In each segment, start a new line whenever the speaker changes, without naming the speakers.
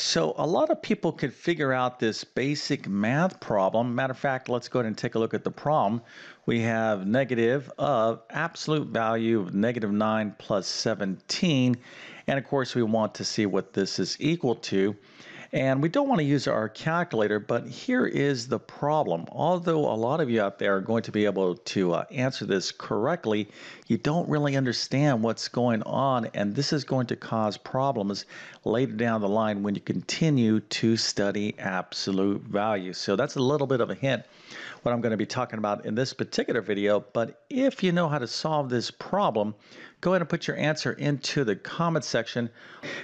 So a lot of people could figure out this basic math problem. Matter of fact, let's go ahead and take a look at the problem. We have negative of absolute value of negative 9 plus 17. And of course, we want to see what this is equal to. And we don't want to use our calculator, but here is the problem. Although a lot of you out there are going to be able to uh, answer this correctly, you don't really understand what's going on, and this is going to cause problems later down the line when you continue to study absolute value. So that's a little bit of a hint what I'm going to be talking about in this particular video, but if you know how to solve this problem, go ahead and put your answer into the comment section.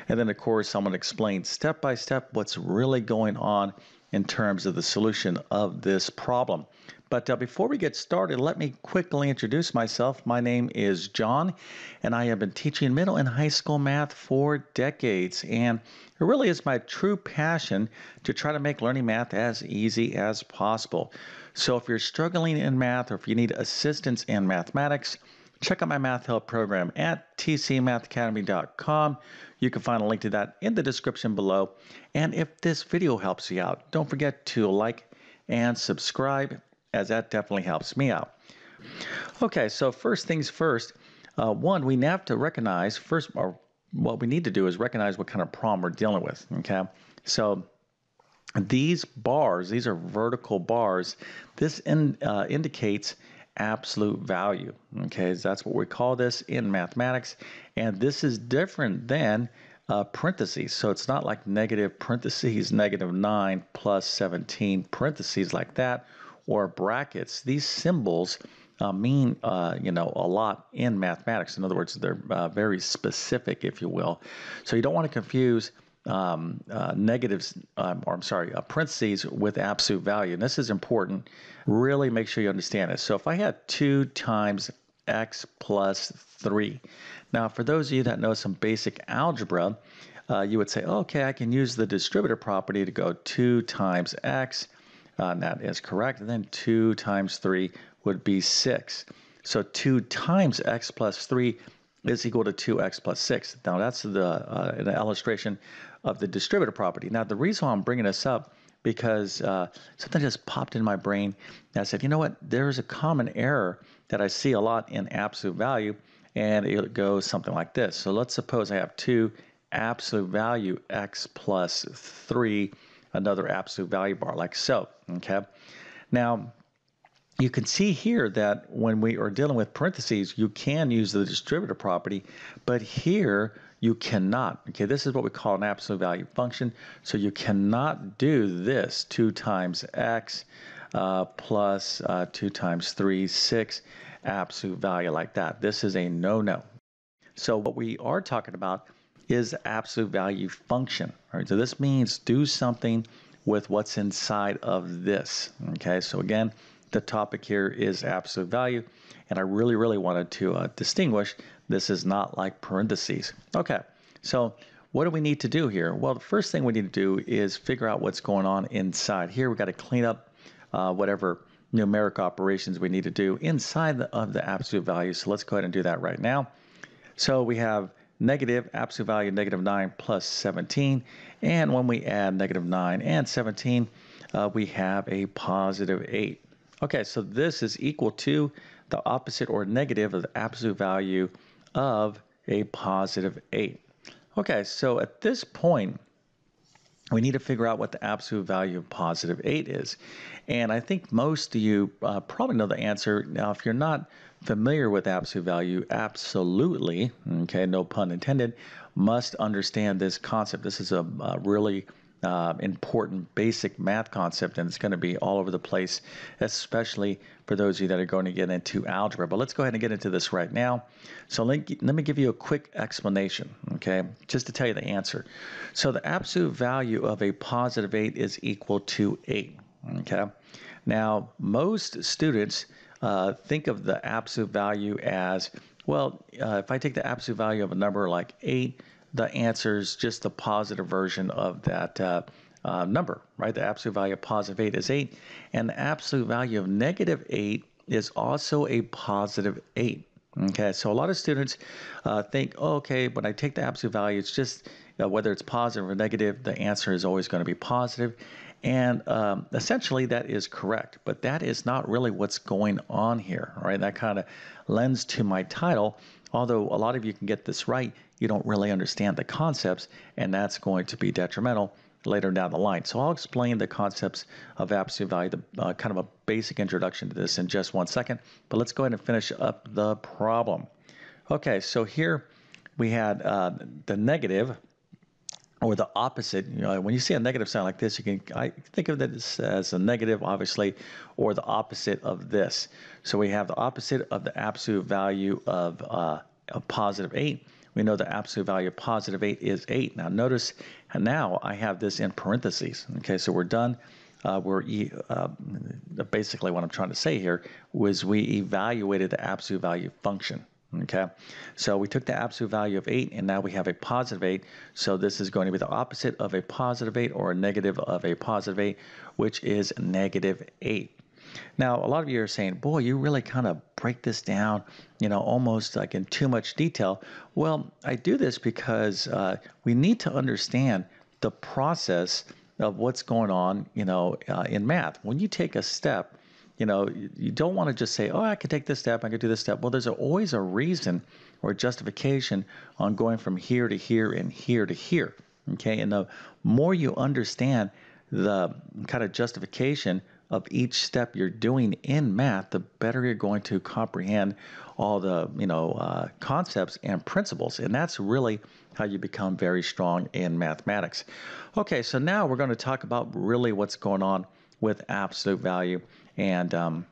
And then, of course, I'm going to explain step by step what's really going on in terms of the solution of this problem. But uh, before we get started, let me quickly introduce myself. My name is John, and I have been teaching middle and high school math for decades. And it really is my true passion to try to make learning math as easy as possible. So if you're struggling in math or if you need assistance in mathematics, check out my Math Help program at tcmathacademy.com. You can find a link to that in the description below. And if this video helps you out, don't forget to like and subscribe, as that definitely helps me out. Okay, so first things first. Uh, one, we have to recognize first, or what we need to do is recognize what kind of problem we're dealing with. Okay, so these bars, these are vertical bars. This in, uh, indicates absolute value. Okay, that's what we call this in mathematics. And this is different than uh, parentheses. So it's not like negative parentheses, negative 9 plus 17 parentheses like that, or brackets. These symbols uh, mean, uh, you know, a lot in mathematics. In other words, they're uh, very specific, if you will. So you don't want to confuse um, uh, negatives, um, or I'm sorry, uh, parentheses with absolute value. And this is important. Really make sure you understand this. So if I had 2 times x plus 3. Now, for those of you that know some basic algebra, uh, you would say, okay, I can use the distributive property to go 2 times x. Uh, that is correct. And then 2 times 3 would be 6. So 2 times x plus 3 is equal to 2x plus 6. Now that's the uh, an illustration of the distributive property. Now the reason why I'm bringing this up because uh, something just popped in my brain and I said, you know what, there's a common error that I see a lot in absolute value and it goes something like this. So let's suppose I have two absolute value x plus 3, another absolute value bar like so, okay? Now, you can see here that when we are dealing with parentheses, you can use the distributive property, but here you cannot. Okay, this is what we call an absolute value function. So you cannot do this 2 times x uh, plus, uh, 2 times 3, 6, absolute value like that. This is a no-no. So what we are talking about is absolute value function. Right, so this means do something with what's inside of this. Okay, so again, the topic here is absolute value, and I really, really wanted to uh, distinguish this is not like parentheses. Okay, so what do we need to do here? Well, the first thing we need to do is figure out what's going on inside. Here We've got to clean up uh, whatever numeric operations we need to do inside the, of the absolute value. So let's go ahead and do that right now. So we have negative absolute value negative 9 plus 17. And when we add negative 9 and 17, uh, we have a positive 8. Okay, so this is equal to the opposite or negative of the absolute value of a positive 8. Okay, so at this point, we need to figure out what the absolute value of positive 8 is. And I think most of you uh, probably know the answer. Now, if you're not familiar with absolute value, absolutely, okay, no pun intended, must understand this concept. This is a, a really uh, important basic math concept, and it's going to be all over the place, especially for those of you that are going to get into algebra. But let's go ahead and get into this right now. So let, let me give you a quick explanation, okay, just to tell you the answer. So the absolute value of a positive 8 is equal to 8, okay? Now, most students uh, think of the absolute value as, well, uh, if I take the absolute value of a number like 8, the answer is just the positive version of that uh, uh, number, right? The absolute value of positive 8 is 8, and the absolute value of negative 8 is also a positive 8. Okay, so a lot of students uh, think, oh, okay, when I take the absolute value, it's just uh, whether it's positive or negative, the answer is always going to be positive. And um, essentially, that is correct. But that is not really what's going on here, right? That kind of lends to my title. Although a lot of you can get this right, you don't really understand the concepts, and that's going to be detrimental later down the line. So I'll explain the concepts of absolute value, the uh, kind of a basic introduction to this in just one second. But let's go ahead and finish up the problem. Okay, so here we had uh, the negative or the opposite. You know, when you see a negative sign like this, you can I think of this as a negative, obviously, or the opposite of this. So we have the opposite of the absolute value of, uh, positive 8. We know the absolute value of positive 8 is 8. Now notice, and now I have this in parentheses. Okay, so we're done. Uh, we're uh, basically what I'm trying to say here was we evaluated the absolute value function. Okay, so we took the absolute value of 8 and now we have a positive 8. So this is going to be the opposite of a positive 8 or a negative of a positive 8, which is negative 8. Now, a lot of you are saying, boy, you really kind of break this down, you know, almost like in too much detail. Well, I do this because uh, we need to understand the process of what's going on, you know, uh, in math. When you take a step, you know, you don't want to just say, oh, I can take this step, I can do this step. Well, there's always a reason or justification on going from here to here and here to here. Okay. And the more you understand the kind of justification of each step you're doing in math, the better you're going to comprehend all the, you know, uh, concepts and principles. And that's really how you become very strong in mathematics. Okay. So now we're going to talk about really what's going on with absolute value. And um,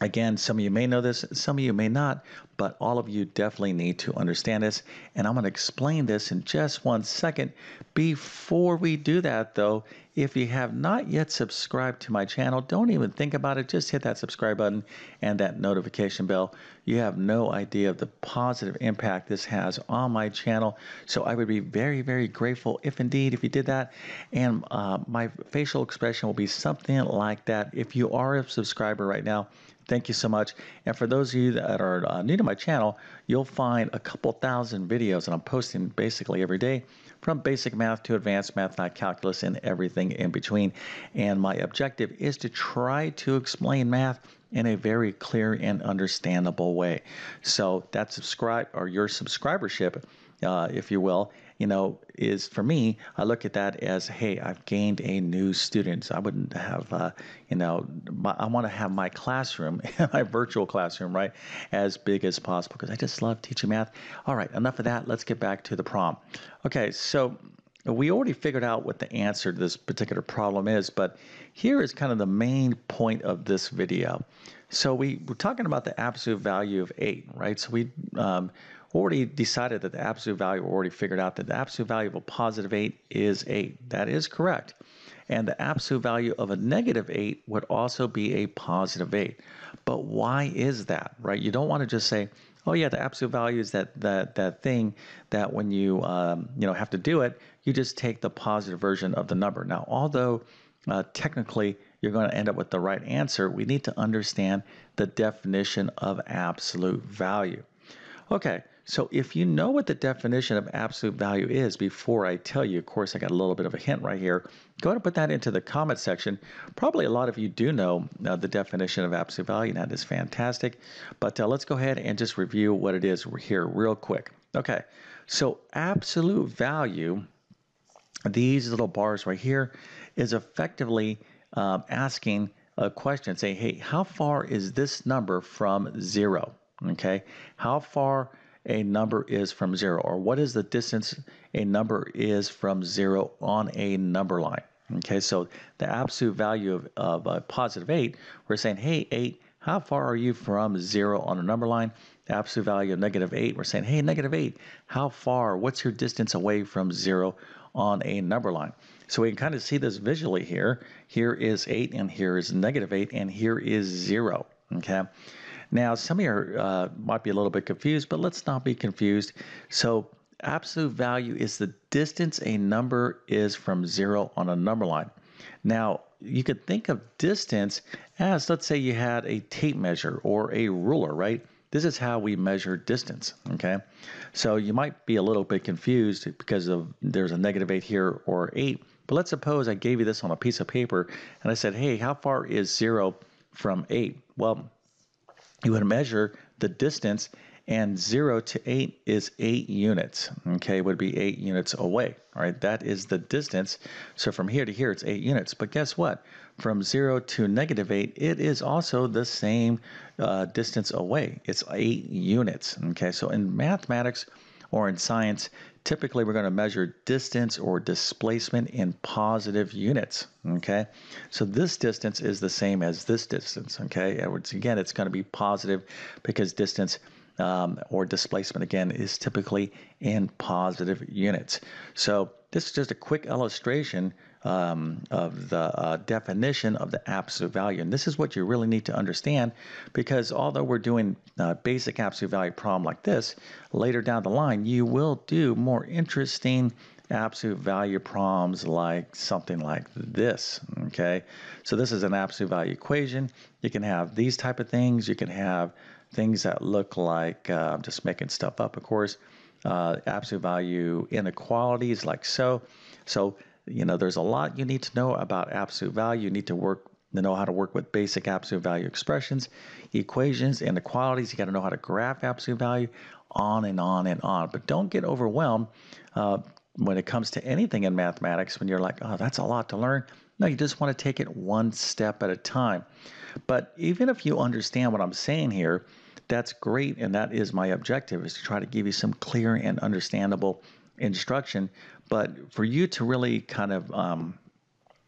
again, some of you may know this, some of you may not, but all of you definitely need to understand this. And I'm going to explain this in just one second. Before we do that, though, if you have not yet subscribed to my channel, don't even think about it. Just hit that subscribe button and that notification bell. You have no idea of the positive impact this has on my channel. So I would be very, very grateful if indeed, if you did that. And uh, my facial expression will be something like that. If you are a subscriber right now, Thank you so much. And for those of you that are uh, new to my channel, you'll find a couple thousand videos that I'm posting basically every day from basic math to advanced math, not calculus, and everything in between. And my objective is to try to explain math in a very clear and understandable way. So that subscribe or your subscribership, uh, if you will, you know, is for me, I look at that as, hey, I've gained a new student. I wouldn't have, uh, you know, my, I want to have my classroom, my virtual classroom, right, as big as possible because I just love teaching math. All right, enough of that. Let's get back to the problem. Okay, so we already figured out what the answer to this particular problem is, but here is kind of the main point of this video. So we we're talking about the absolute value of 8, right? So we um, already decided that the absolute value, already figured out that the absolute value of a positive 8 is 8. That is correct. And the absolute value of a negative 8 would also be a positive 8. But why is that, right? You don't want to just say, oh yeah, the absolute value is that that that thing that when you um, you know have to do it, you just take the positive version of the number. Now, although uh, technically you're going to end up with the right answer, we need to understand the definition of absolute value. Okay, so if you know what the definition of absolute value is before I tell you, of course, I got a little bit of a hint right here. Go ahead and put that into the comment section. Probably a lot of you do know uh, the definition of absolute value, and that is fantastic. But uh, let's go ahead and just review what it is here real quick. Okay, so absolute value, these little bars right here, is effectively um, asking a question, saying, hey, how far is this number from zero? Okay, how far a number is from zero, or what is the distance a number is from zero on a number line. Okay, so the absolute value of, of a positive 8, we're saying, hey, 8, how far are you from 0 on a number line? The absolute value of negative 8, we're saying, hey, negative 8, how far, what's your distance away from 0 on a number line? So we can kind of see this visually here. Here is 8, and here is negative 8, and here is 0. Okay, now, some of you uh, might be a little bit confused, but let's not be confused. So, absolute value is the distance a number is from zero on a number line. Now, you could think of distance as let's say you had a tape measure or a ruler, right? this is how we measure distance, okay? So you might be a little bit confused because of there's a negative 8 here or 8, but let's suppose I gave you this on a piece of paper and I said, hey, how far is 0 from 8? Well, you would measure the distance and 0 to 8 is 8 units okay? Would be 8 units away all right? That is the distance. So from here to here it's 8 units. But guess what? From 0 to negative 8 it is also the same uh, distance away. It's 8 units okay? So in mathematics or in science typically we're going to measure distance or displacement in positive units okay so this distance is the same as this distance okay And again it's going to be positive because distance um, or displacement again is typically in positive units. So this is just a quick illustration um, of the uh, definition of the absolute value. And this is what you really need to understand because although we're doing a basic absolute value problem like this, later down the line, you will do more interesting absolute value problems like something like this okay so this is an absolute value equation you can have these type of things you can have things that look like, uh, I'm just making stuff up, of course, uh, absolute value inequalities like so. So, you know, there's a lot you need to know about absolute value. You need to work to know how to work with basic absolute value expressions, equations, inequalities. You got to know how to graph absolute value, on and on and on. But don't get overwhelmed uh, when it comes to anything in mathematics when you're like, oh, that's a lot to learn. No, you just want to take it one step at a time. But even if you understand what I'm saying here, that's great. And that is my objective is to try to give you some clear and understandable instruction. But for you to really kind of um,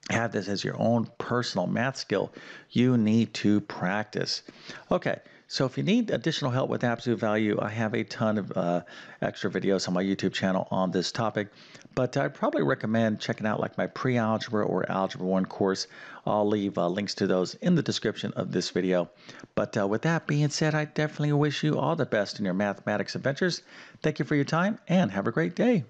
have this as your own personal math skill, you need to practice. Okay, so if you need additional help with absolute value, I have a ton of uh, extra videos on my YouTube channel on this topic. But I'd probably recommend checking out like my pre-algebra or algebra 1 course. I'll leave uh, links to those in the description of this video. But uh, with that being said, I definitely wish you all the best in your mathematics adventures. Thank you for your time and have a great day.